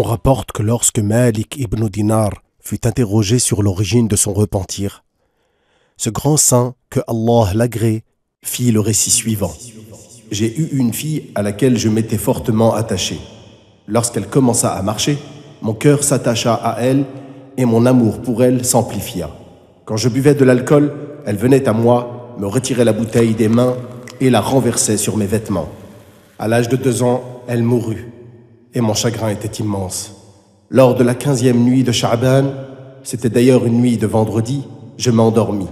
On rapporte que lorsque Malik ibn Dinar fut interrogé sur l'origine de son repentir, ce grand saint, que Allah l'agrée, fit le récit suivant. J'ai eu une fille à laquelle je m'étais fortement attaché. Lorsqu'elle commença à marcher, mon cœur s'attacha à elle et mon amour pour elle s'amplifia. Quand je buvais de l'alcool, elle venait à moi, me retirait la bouteille des mains et la renversait sur mes vêtements. À l'âge de deux ans, elle mourut et mon chagrin était immense. Lors de la quinzième nuit de Sha'ban, c'était d'ailleurs une nuit de vendredi, je m'endormis,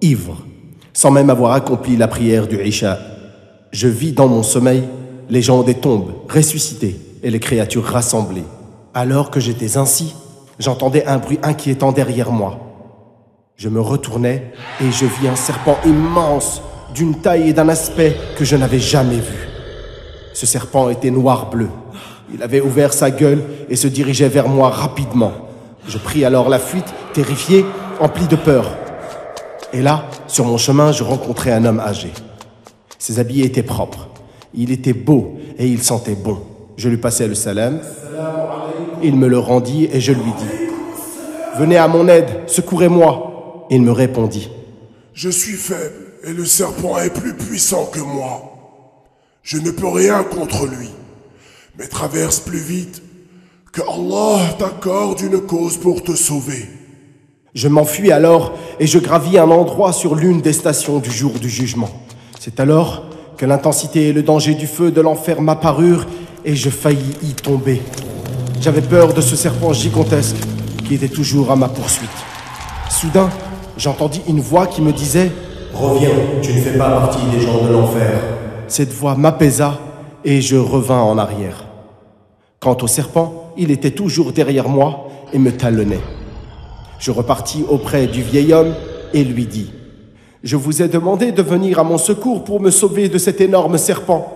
ivre, sans même avoir accompli la prière du Isha. Je vis dans mon sommeil les gens des tombes ressuscités et les créatures rassemblées. Alors que j'étais ainsi, j'entendais un bruit inquiétant derrière moi. Je me retournai et je vis un serpent immense, d'une taille et d'un aspect que je n'avais jamais vu. Ce serpent était noir-bleu. Il avait ouvert sa gueule et se dirigeait vers moi rapidement. Je pris alors la fuite, terrifié, empli de peur. Et là, sur mon chemin, je rencontrai un homme âgé. Ses habits étaient propres. Il était beau et il sentait bon. Je lui passai le salam. Il me le rendit et je lui dis Venez à mon aide, secourez-moi. Il me répondit Je suis faible et le serpent est plus puissant que moi. Je ne peux rien contre lui, mais traverse plus vite que Allah t'accorde une cause pour te sauver. Je m'enfuis alors et je gravis un endroit sur l'une des stations du jour du jugement. C'est alors que l'intensité et le danger du feu de l'enfer m'apparurent et je faillis y tomber. J'avais peur de ce serpent gigantesque qui était toujours à ma poursuite. Soudain, j'entendis une voix qui me disait Reviens, tu ne fais pas partie des gens de l'enfer. Cette voix m'apaisa et je revins en arrière. Quant au serpent, il était toujours derrière moi et me talonnait. Je repartis auprès du vieil homme et lui dis Je vous ai demandé de venir à mon secours pour me sauver de cet énorme serpent,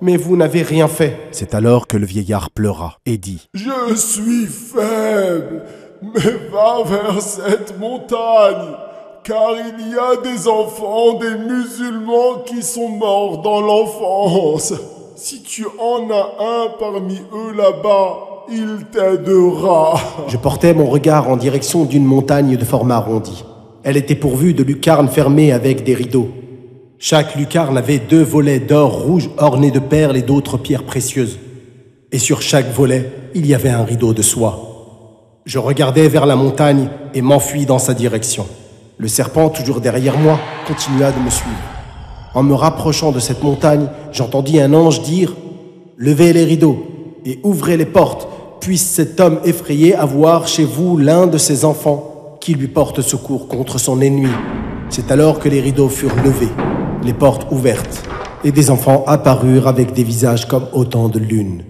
mais vous n'avez rien fait. C'est alors que le vieillard pleura et dit Je suis faible, mais va vers cette montagne, car il y a des enfants, des musulmans qui sont morts dans l'enfance. Si tu en as un parmi eux là-bas, il t'aidera. Je portais mon regard en direction d'une montagne de format arrondi. Elle était pourvue de lucarnes fermées avec des rideaux. Chaque lucarne avait deux volets d'or rouge ornés de perles et d'autres pierres précieuses. Et sur chaque volet, il y avait un rideau de soie. Je regardai vers la montagne et m'enfuis dans sa direction. Le serpent, toujours derrière moi, continua de me suivre. En me rapprochant de cette montagne, j'entendis un ange dire Levez les rideaux et ouvrez les portes, puisse cet homme effrayé avoir chez vous l'un de ses enfants qui lui porte secours contre son ennemi. C'est alors que les rideaux furent levés, les portes ouvertes, et des enfants apparurent avec des visages comme autant de lunes.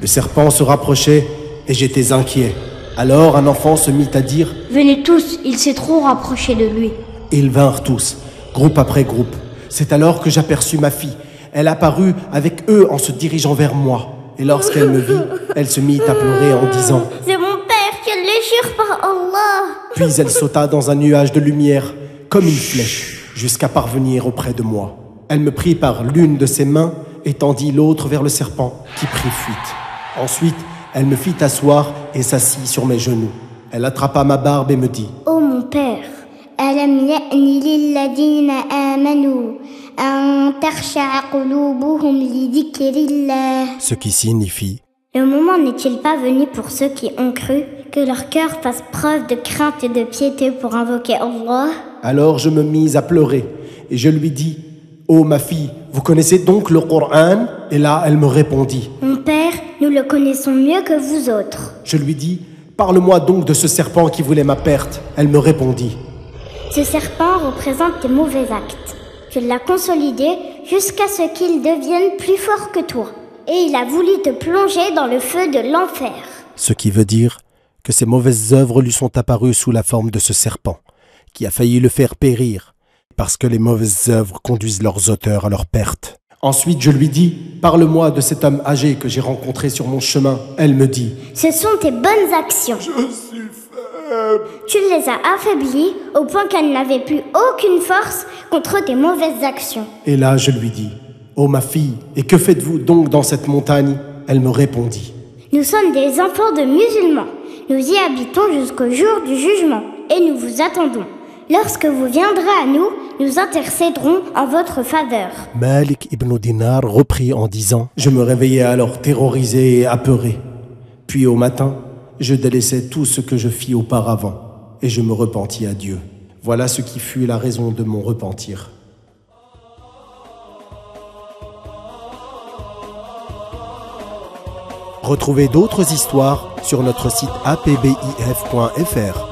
Le serpent se rapprochait et j'étais inquiet. Alors un enfant se mit à dire Venez tous, il s'est trop rapproché de lui. Ils vinrent tous, groupe après groupe. C'est alors que j'aperçus ma fille. Elle apparut avec eux en se dirigeant vers moi. Et lorsqu'elle me vit, elle se mit à pleurer en disant C'est mon père, je le jure par Allah. Puis elle sauta dans un nuage de lumière, comme une flèche, jusqu'à parvenir auprès de moi. Elle me prit par l'une de ses mains et tendit l'autre vers le serpent, qui prit fuite. Ensuite, elle me fit asseoir et s'assit sur mes genoux. Elle attrapa ma barbe et me dit Oh mon père, ألم يأن للذين آمنوا أن تخشع قلوبهم لذكر الله Ce qui signifie Le moment n'est-il pas venu pour ceux qui ont cru que leur cœur fasse preuve de crainte et de piété pour invoquer Allah Alors je me mis à pleurer et je lui dis Oh ma fille, vous connaissez donc le Coran Et là, elle me répondit Mon père, nous le connaissons mieux que vous autres. Je lui dis Parle-moi donc de ce serpent qui voulait ma perte. Elle me répondit ce serpent représente tes mauvais actes. Tu l'as consolidé jusqu'à ce qu'il devienne plus fort que toi. Et il a voulu te plonger dans le feu de l'enfer. Ce qui veut dire que ses mauvaises œuvres lui sont apparues sous la forme de ce serpent, qui a failli le faire périr, parce que les mauvaises œuvres conduisent leurs auteurs à leur perte. Ensuite, je lui dis, parle-moi de cet homme âgé que j'ai rencontré sur mon chemin. Elle me dit, Ce sont tes bonnes actions. Je suis faible. Tu les as affaiblies au point qu'elles n'avaient plus aucune force contre tes mauvaises actions. et là je lui dis, oh ma fille, et que faites-vous donc dans cette montagne? Elle me répondit, Nous sommes des enfants de musulmans. Nous y habitons jusqu'au jour du jugement et nous vous attendons. Lorsque vous viendrez à nous, nous intercéderons en votre faveur. Malik ibn Dinar reprit en disant Je me réveillai alors terrorisé et apeuré. Puis au matin, je délaissai tout ce que je fis auparavant et je me repentis à Dieu. Voilà ce qui fut la raison de mon repentir. Retrouvez d'autres histoires sur notre site apbif.fr.